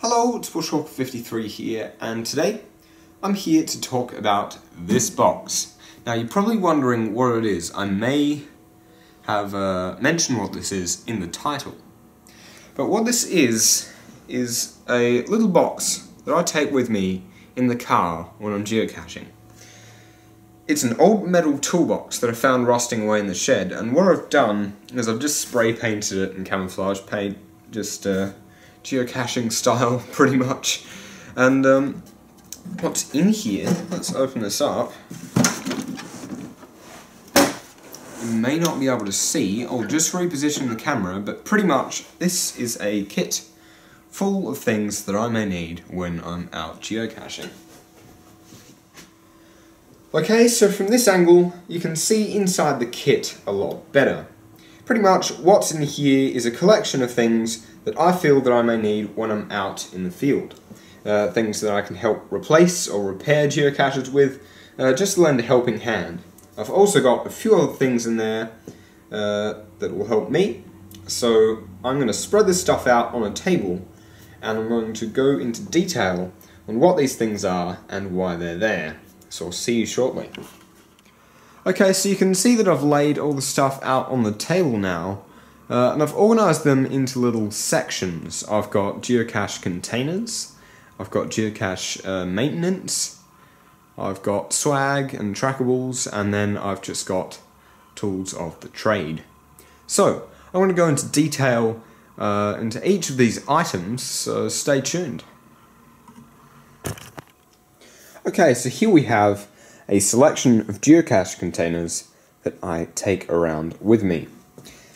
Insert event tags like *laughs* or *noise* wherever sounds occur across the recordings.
Hello, it's Bushwalker53 here, and today I'm here to talk about this box. Now, you're probably wondering what it is. I may have uh, mentioned what this is in the title. But what this is, is a little box that I take with me in the car when I'm geocaching. It's an old metal toolbox that I found rusting away in the shed, and what I've done is I've just spray painted it in camouflage paint, just uh, geocaching style, *laughs* pretty much. And um, what's in here, let's open this up. You may not be able to see, I'll just reposition the camera, but pretty much this is a kit full of things that I may need when I'm out geocaching. Okay, so from this angle, you can see inside the kit a lot better. Pretty much what's in here is a collection of things that I feel that I may need when I'm out in the field. Uh, things that I can help replace or repair geocaches with, uh, just to lend a helping hand. I've also got a few other things in there uh, that will help me, so I'm going to spread this stuff out on a table and I'm going to go into detail on what these things are and why they're there. So I'll see you shortly. Okay, so you can see that I've laid all the stuff out on the table now, uh, and I've organised them into little sections. I've got geocache containers, I've got geocache uh, maintenance, I've got swag and trackables, and then I've just got tools of the trade. So, I want to go into detail uh, into each of these items, so stay tuned. Okay, so here we have a selection of geocache containers that I take around with me.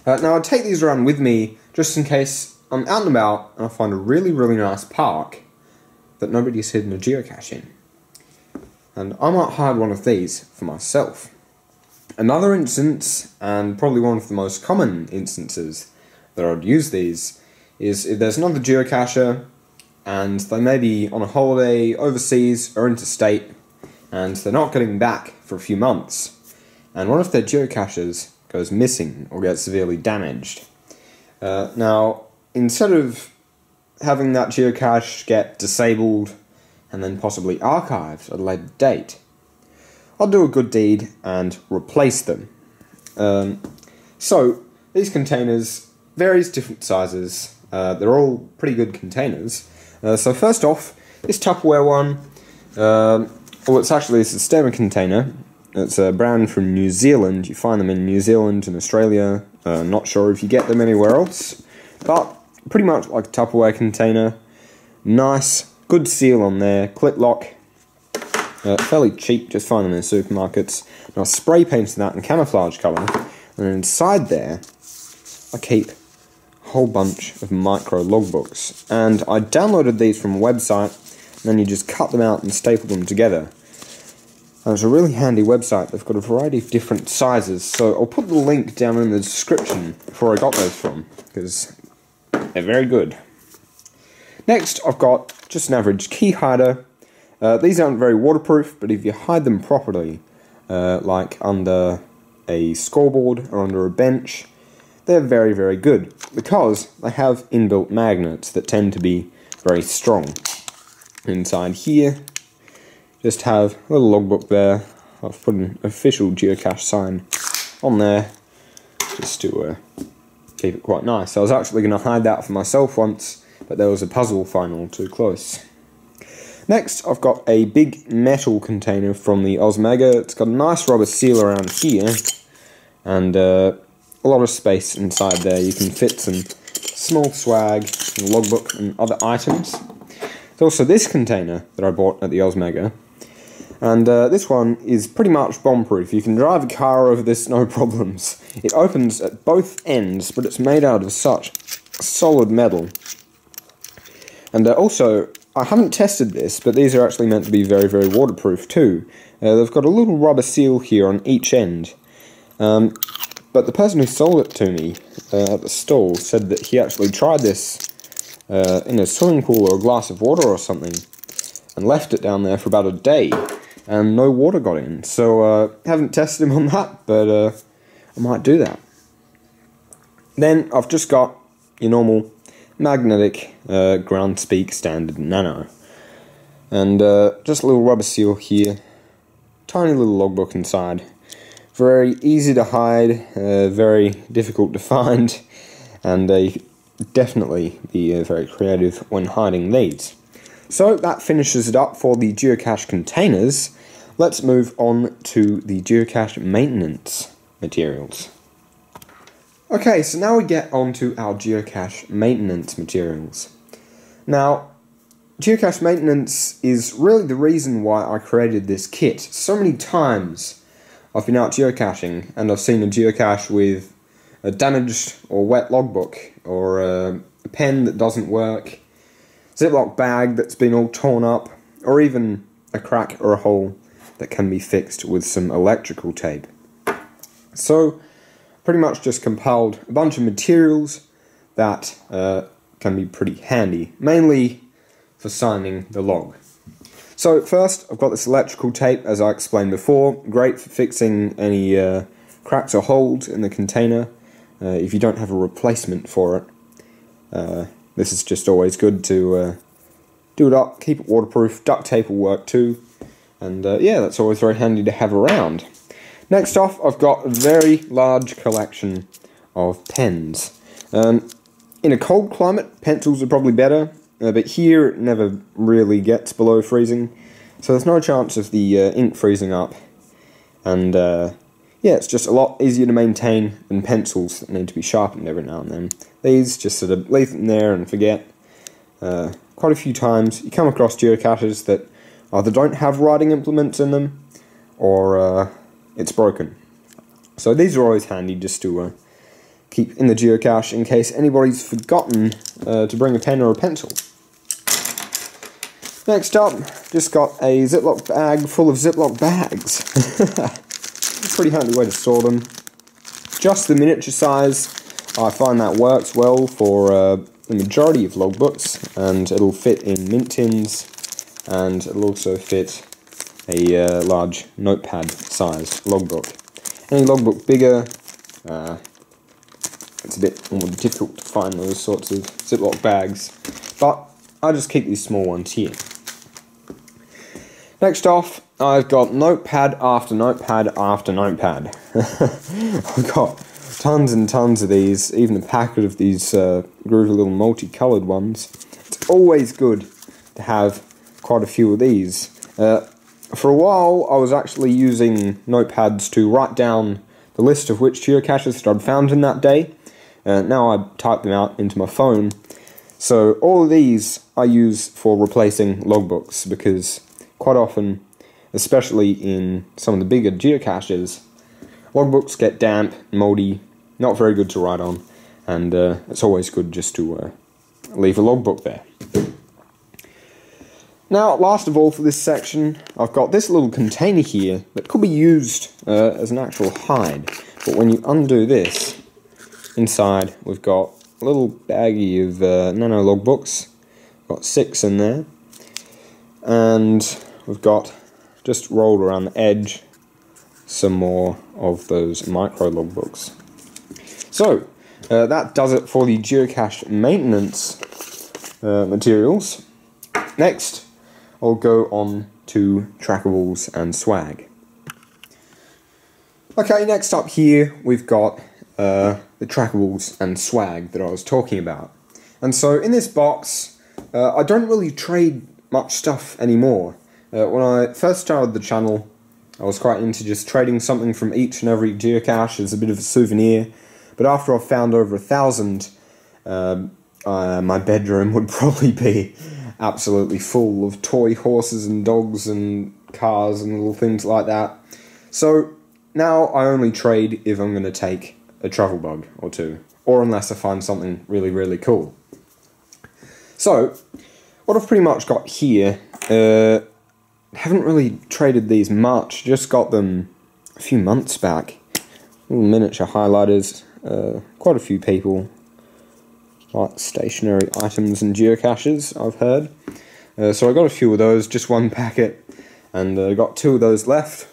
Uh, now I take these around with me just in case I'm out and about and I find a really, really nice park that nobody's hidden a geocache in. And I might hide one of these for myself. Another instance, and probably one of the most common instances that I'd use these, is if there's another geocacher and they may be on a holiday overseas or interstate and they're not getting back for a few months, and one of their geocaches goes missing or gets severely damaged. Uh, now, instead of having that geocache get disabled and then possibly archived at a later date, I'll do a good deed and replace them. Um, so, these containers, various different sizes, uh, they're all pretty good containers. Uh, so, first off, this Tupperware one, um, well, it's actually a Sistema container. It's a brand from New Zealand. You find them in New Zealand and Australia. Uh, not sure if you get them anywhere else. But pretty much like a Tupperware container. Nice, good seal on there. Clip lock. Uh, fairly cheap, just find them in the supermarkets. And I spray painted that in camouflage colour. And inside there, I keep a whole bunch of micro logbooks. And I downloaded these from a website and then you just cut them out and staple them together. It's a really handy website. They've got a variety of different sizes, so I'll put the link down in the description where I got those from, because they're very good. Next, I've got just an average key hider. Uh, these aren't very waterproof, but if you hide them properly, uh, like under a scoreboard or under a bench, they're very, very good because they have inbuilt magnets that tend to be very strong. Inside here, just have a little logbook there. I've put an official geocache sign on there just to uh, keep it quite nice. I was actually going to hide that for myself once, but there was a puzzle final too close. Next, I've got a big metal container from the Osmega. It's got a nice rubber seal around here, and uh, a lot of space inside there. You can fit some small swag, logbook, and other items. There's also this container that I bought at the Osmega, and uh, this one is pretty much bomb-proof. You can drive a car over this no problems. It opens at both ends, but it's made out of such solid metal. And uh, also, I haven't tested this, but these are actually meant to be very, very waterproof too. Uh, they've got a little rubber seal here on each end. Um, but the person who sold it to me uh, at the stall said that he actually tried this uh, in a swimming pool or a glass of water or something and left it down there for about a day and no water got in. So uh, haven't tested him on that, but uh, I might do that. Then I've just got your normal magnetic uh, Groundspeak standard nano. And uh, just a little rubber seal here, tiny little logbook inside. Very easy to hide, uh, very difficult to *laughs* find, and they definitely be uh, very creative when hiding these. So that finishes it up for the geocache containers. Let's move on to the geocache maintenance materials. Okay, so now we get on to our geocache maintenance materials. Now, geocache maintenance is really the reason why I created this kit. So many times I've been out geocaching and I've seen a geocache with a damaged or wet logbook or a pen that doesn't work Ziploc bag that's been all torn up, or even a crack or a hole that can be fixed with some electrical tape. So, pretty much just compiled a bunch of materials that uh, can be pretty handy, mainly for signing the log. So, first, I've got this electrical tape, as I explained before, great for fixing any uh, cracks or holes in the container uh, if you don't have a replacement for it. This is just always good to uh, do it up, keep it waterproof. Duct tape will work too. And uh, yeah, that's always very handy to have around. Next off, I've got a very large collection of pens. Um, in a cold climate, pencils are probably better, uh, but here it never really gets below freezing, so there's no chance of the uh, ink freezing up. And uh, yeah, it's just a lot easier to maintain than pencils that need to be sharpened every now and then. These just sort of leave them there and forget. Uh, quite a few times you come across geocaches that either don't have writing implements in them or uh, it's broken. So these are always handy just to uh, keep in the geocache in case anybody's forgotten uh, to bring a pen or a pencil. Next up, just got a Ziploc bag full of Ziploc bags. *laughs* Pretty handy way to store them. Just the miniature size, I find that works well for uh, the majority of logbooks, and it'll fit in mint tins, and it'll also fit a uh, large notepad sized logbook. Any logbook bigger, uh, it's a bit more difficult to find those sorts of Ziploc bags, but I just keep these small ones here. Next off, I've got notepad after notepad after notepad. *laughs* I've got tons and tons of these, even a packet of these uh, groovy little multicolored ones. It's always good to have quite a few of these. Uh, for a while, I was actually using notepads to write down the list of which geocaches that I'd found in that day. Uh, now I type them out into my phone. So all of these I use for replacing logbooks because quite often, especially in some of the bigger geocaches, logbooks get damp, moldy, not very good to write on, and uh, it's always good just to uh, leave a logbook there. Now, last of all for this section, I've got this little container here that could be used uh, as an actual hide, but when you undo this, inside we've got a little baggie of uh, nano logbooks, got six in there, and we've got just rolled around the edge some more of those micro logbooks. So, uh, that does it for the geocache maintenance uh, materials. Next, I'll go on to trackables and swag. Okay, next up here we've got uh, the trackables and swag that I was talking about. And so in this box, uh, I don't really trade much stuff anymore. Uh, when I first started the channel, I was quite into just trading something from each and every geocache as a bit of a souvenir but after I've found over a thousand, uh, my bedroom would *laughs* probably be absolutely full of toy horses and dogs and cars and little things like that. So now I only trade if I'm going to take a travel bug or two, or unless I find something really, really cool. So, what I've pretty much got here, uh, haven't really traded these much, just got them a few months back. Little miniature highlighters, uh, quite a few people like stationary items and geocaches, I've heard. Uh, so I got a few of those, just one packet, and I uh, got two of those left.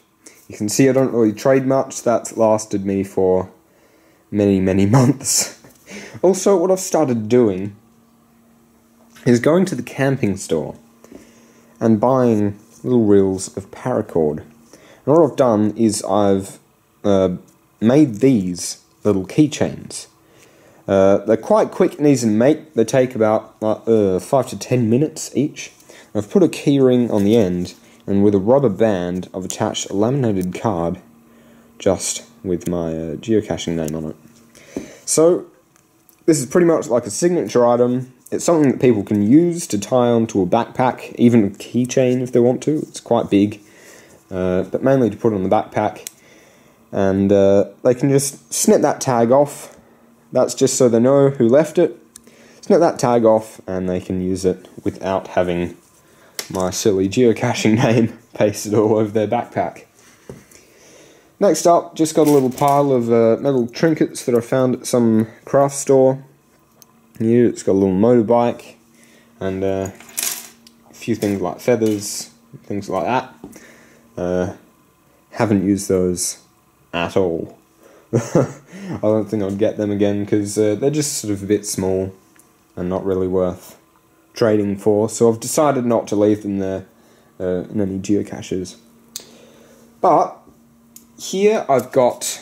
You can see I don't really trade much, that's lasted me for many, many *laughs* months. also, what I've started doing is going to the camping store and buying little reels of paracord. And what I've done is I've uh, made these little keychains. Uh, they're quite quick and easy to make. They take about uh, 5 to 10 minutes each. I've put a keyring on the end, and with a rubber band, I've attached a laminated card just with my uh, geocaching name on it. So, this is pretty much like a signature item. It's something that people can use to tie onto a backpack, even a keychain if they want to. It's quite big, uh, but mainly to put on the backpack. And uh, they can just snip that tag off. That's just so they know who left it. Snip that tag off, and they can use it without having my silly geocaching *laughs* name pasted all over their backpack. Next up, just got a little pile of uh, metal trinkets that I found at some craft store. Here it's got a little motorbike and uh, a few things like feathers, things like that. Uh, haven't used those at all. *laughs* I don't think I'd get them again because uh, they're just sort of a bit small and not really worth trading for. So I've decided not to leave them there uh, in any geocaches. But here I've got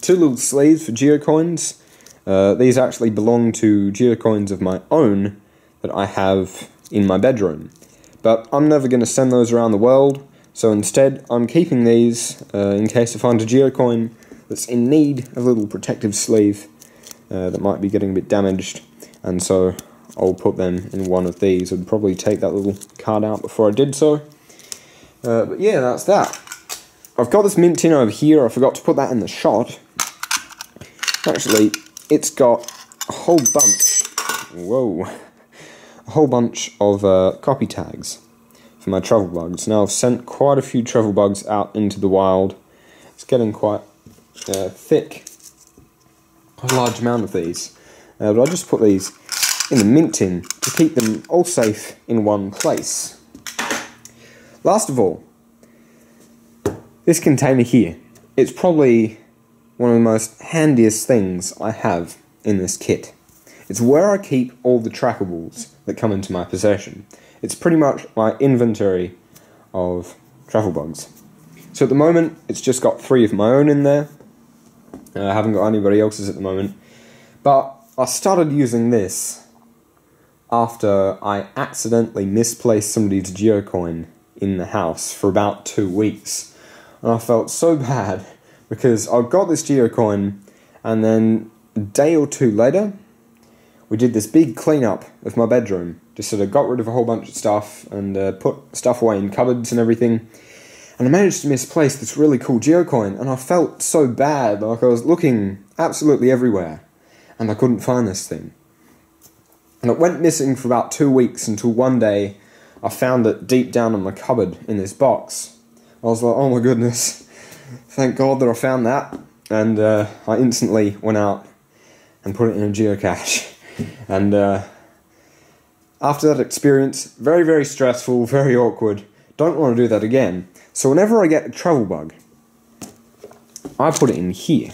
two little sleeves for geocoins. Uh, these actually belong to geocoins of my own that I have in my bedroom. But I'm never going to send those around the world, so instead I'm keeping these uh, in case I find a geocoin that's in need of a little protective sleeve uh, that might be getting a bit damaged, and so I'll put them in one of these. I'd probably take that little card out before I did so. Uh, but yeah, that's that. I've got this mint tin over here, I forgot to put that in the shot. Actually, it's got a whole bunch, whoa, a whole bunch of uh, copy tags for my travel bugs. Now I've sent quite a few travel bugs out into the wild. It's getting quite uh, thick, a large amount of these. Uh, but I'll just put these in the mint tin to keep them all safe in one place. Last of all, this container here, it's probably one of the most handiest things I have in this kit. It's where I keep all the trackables that come into my possession. It's pretty much my inventory of travel bugs. So at the moment, it's just got three of my own in there. Uh, I haven't got anybody else's at the moment. But I started using this after I accidentally misplaced somebody's geocoin in the house for about two weeks and I felt so *laughs* bad because I got this geocoin, and then a day or two later, we did this big cleanup of my bedroom. Just sort of got rid of a whole bunch of stuff and uh, put stuff away in cupboards and everything. And I managed to misplace this really cool geocoin, and I felt so bad. Like I was looking absolutely everywhere, and I couldn't find this thing. And it went missing for about two weeks until one day I found it deep down in my cupboard in this box. I was like, oh my goodness, thank God that I found that. And uh, I instantly went out and put it in a geocache. *laughs* and uh, after that experience, very, very stressful, *laughs* very awkward. Don't want to do that again. So whenever I get a travel bug, I put it in here.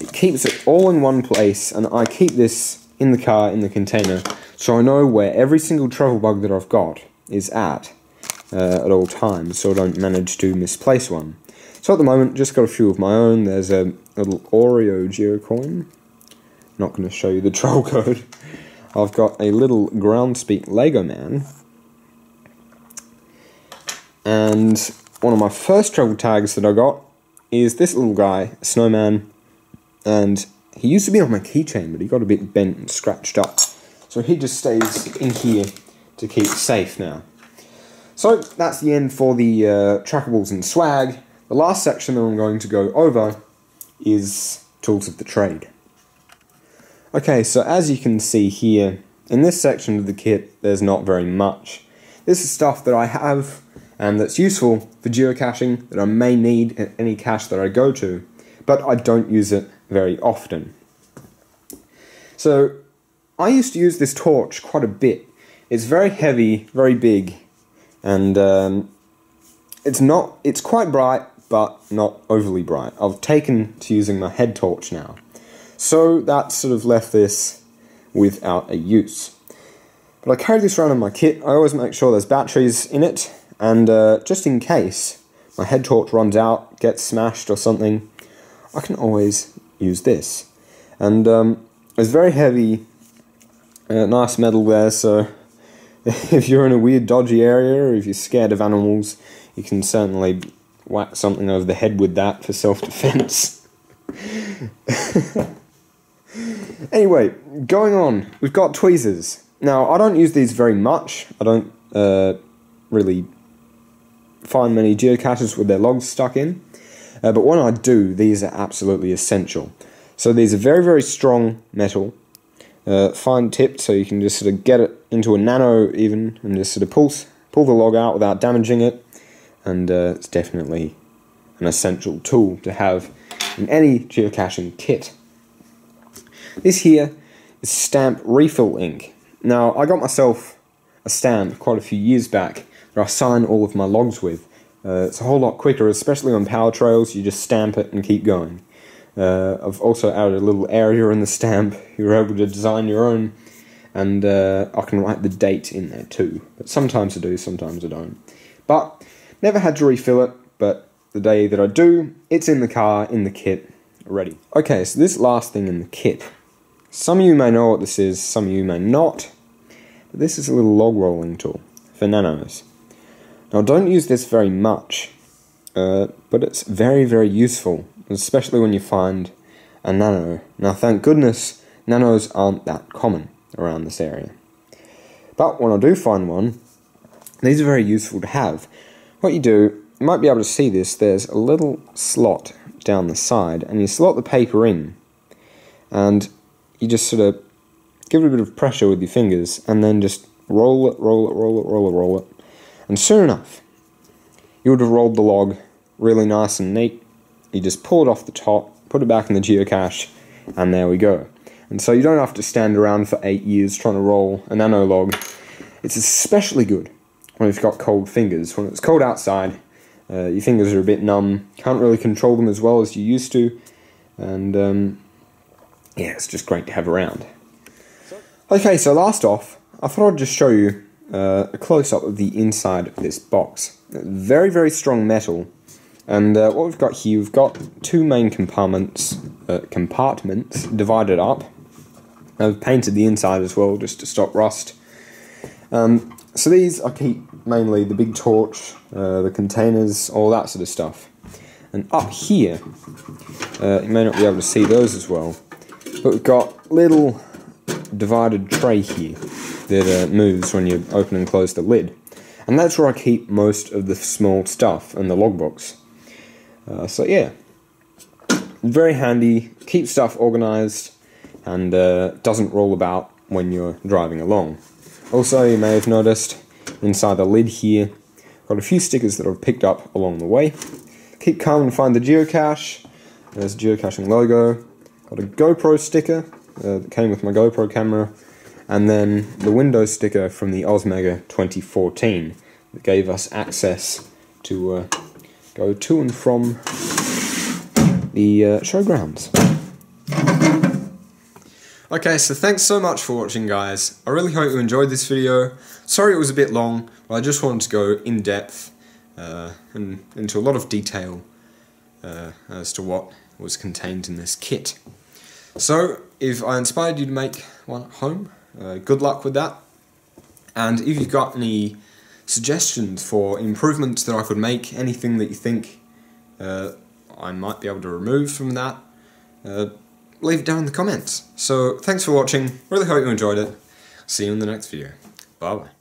It keeps it all in one place, and I keep this in the car in the container so I know where every single travel bug that I've got is at uh, at all times, so I don't manage to misplace one. So at the moment, just got a few of my own. There's a little Oreo geocoin. Not going to show you the *laughs* troll code. I've got a little Groundspeak Lego Man. And one of my first travel tags that I got is this little guy, Snowman. And he used to be on my keychain, but he got a bit bent and scratched up. So he just stays in here to keep safe now. So that's the end for the uh, trackables and swag. The last section that I'm going to go over is tools of the trade. Okay, so as you can see here, in this section of the kit, there's not very much. This is stuff that I have and that's useful for geocaching that I may need at any cache that I go to, but I don't use it very often. So, I used to use this torch quite a bit. It's very heavy, very big, and um, it's not it's quite bright but not overly bright. I've taken to using my head torch now, so that sort of left this without a use. But I carry this around in my kit. I always make sure there's batteries in it, and uh, just in case my head torch runs out, gets smashed or something, I can always use this. And um, it's very heavy, uh, nice metal there, so *laughs* if you're in a weird, dodgy area, or if you're scared of animals, you can certainly whack something over the head with that for self defense. *laughs* anyway, going on, we've got tweezers. Now, I don't use these very much. I don't uh, really find many geocaches with their logs stuck in. Uh, but when I do, these are absolutely essential. So these are very, very strong metal, uh, fine tipped, so you can just sort of get it into a nano even, and just sort of pull, pull the log out without damaging it. And uh, it's definitely an essential tool to have in any geocaching kit. This here is stamp refill ink. Now, I got myself a stamp quite a few years back that I sign all of my logs with. Uh, it's a whole lot quicker, especially on power trails. You just stamp it and keep going. Uh, I've also added a little area in the stamp. You're able to design your own, and uh, I can write the date in there too. But sometimes I do, sometimes I don't. But never had to refill it. But the day that I do, it's in the car, in the kit, ready. Okay, so this last thing in the kit. Some of you may know what this is, some of you may not. But this is a little log rolling tool for nanos. Now, don't use this very much, uh, but it's very, very useful, especially when you find a nano. Now, thank goodness, nanos aren't that common around this area. But when I do find one, these are very useful to have. What you do, you might be able to see this, there's a little slot down the side, and you slot the paper in, and you just sort of give it a bit of pressure with your fingers, and then just roll it, roll it, roll it, roll it, roll it, and soon enough, you would have rolled the log really nice and neat. You just pull it off the top, put it back in the geocache, and there we go. And so you don't have to stand around for eight years trying to roll a nano log. It's especially good when you've got cold fingers. When it's cold outside, uh, your fingers are a bit numb, can't really control them as well as you used to, and um, yeah, it's just great to have around. Okay, so last off, I thought I'd just show you uh, a close up of the inside of this box. Very, very strong metal. And uh, what we've got here, we've got two main compartments, uh, compartments divided up. I've painted the inside as well just to stop rust. Um, so these I keep mainly the big torch, uh, the containers, all that sort of stuff. And up here, uh, you may not be able to see those as well, but we've got little divided tray here that uh, moves when you open and close the lid. And that's where I keep most of the small stuff and the logbooks. Uh, so yeah, very handy, keeps stuff organized, and uh, doesn't roll about when you're driving along. Also, you may have noticed inside the lid here, got a few stickers that I've picked up along the way. Keep calm and find the geocache. There's a geocaching logo. Got a GoPro sticker uh, that came with my GoPro camera and then the Windows sticker from the Osmega 2014 that gave us access to uh, go to and from the uh, showgrounds. Okay, so thanks so much for watching guys. I really hope you enjoyed this video. Sorry it was a bit long, but I just wanted to go in depth uh, and into a lot of detail uh, as to what was contained in this kit. So, if I inspired you to make one at home, uh, good luck with that. And if you've got any suggestions for improvements that I could make, anything that you think uh, I might be able to remove from that, uh, leave it down in the comments. So thanks for watching, really hope you enjoyed it. See you in the next video. Bye bye.